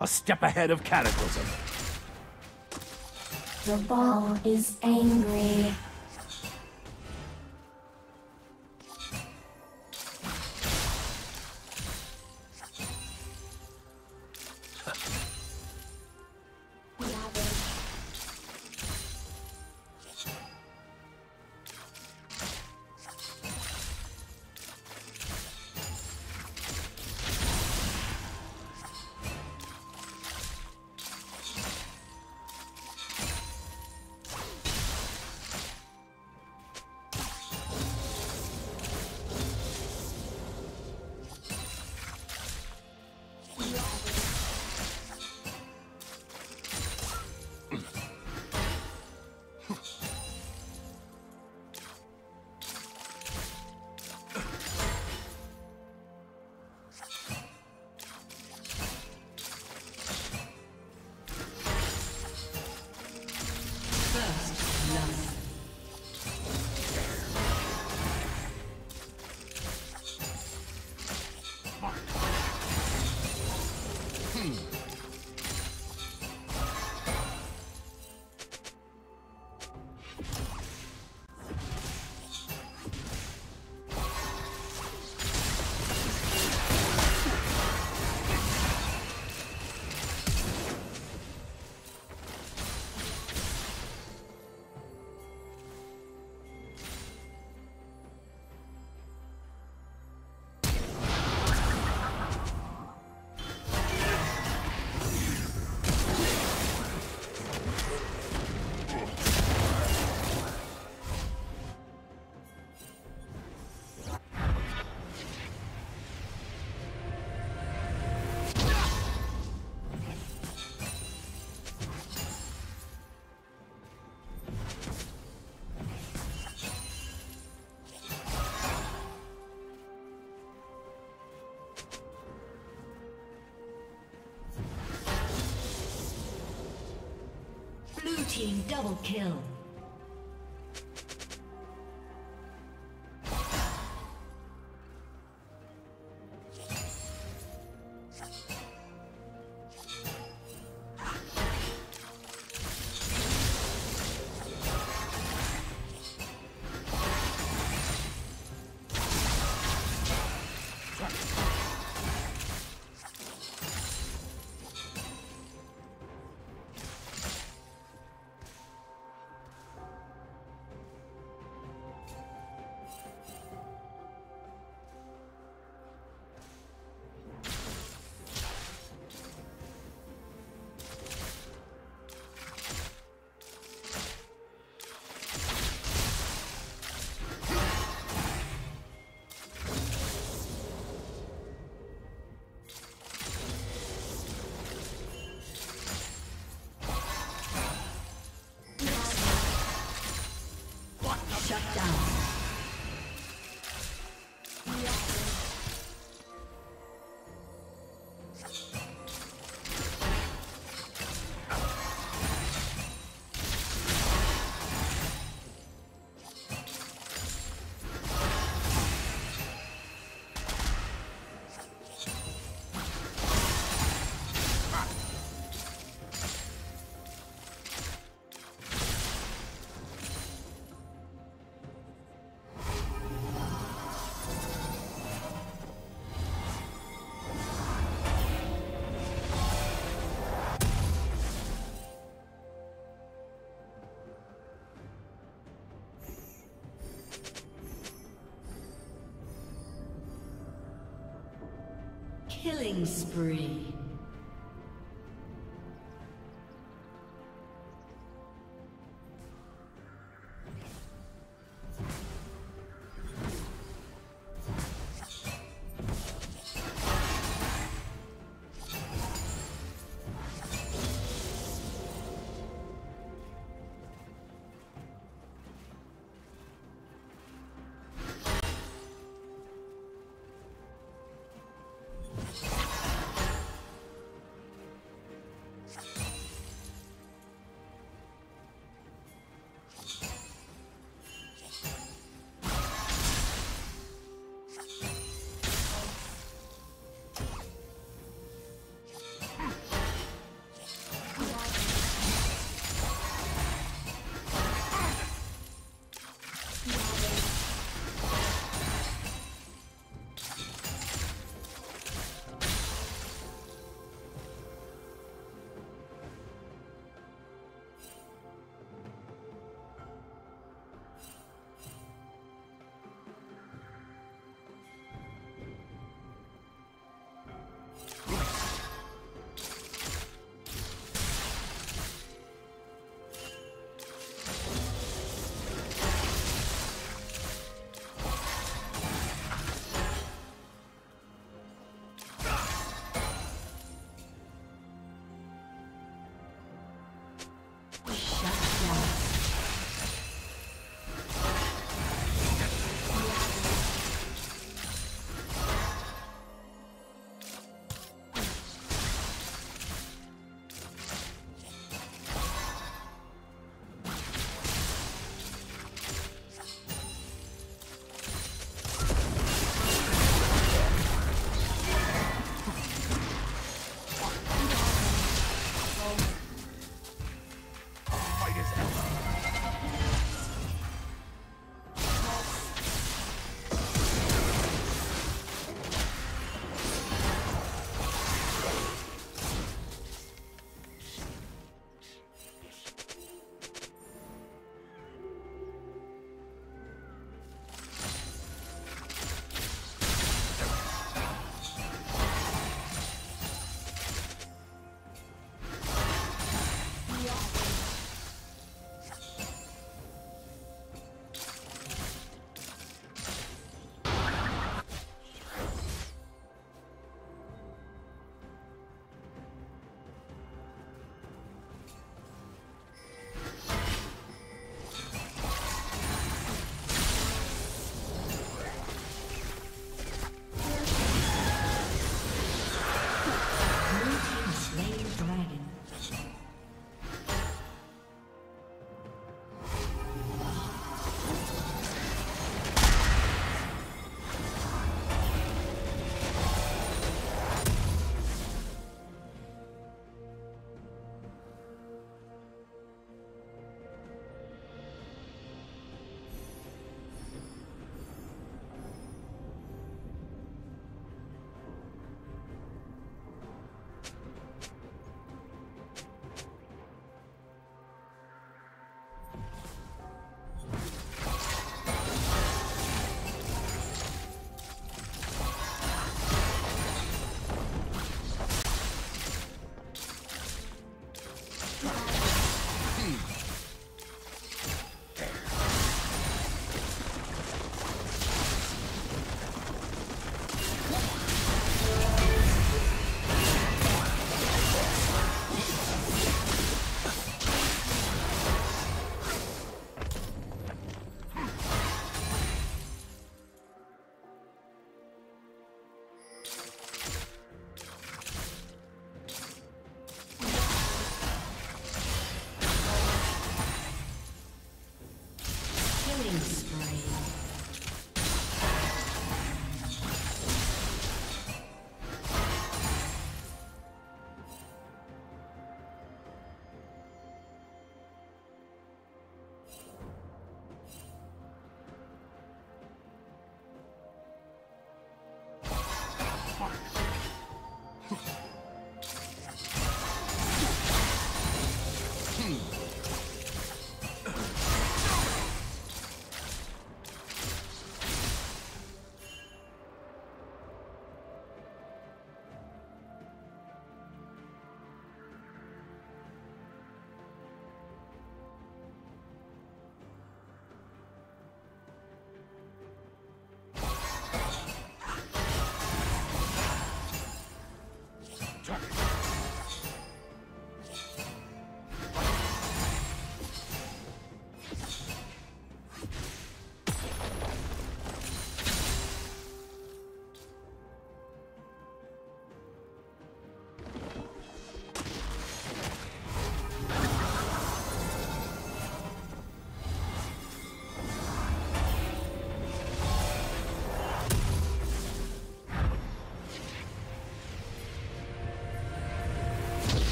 A step ahead of Cataclysm. The ball is angry. Team double kill. Killing spree.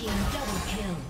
Team double kill.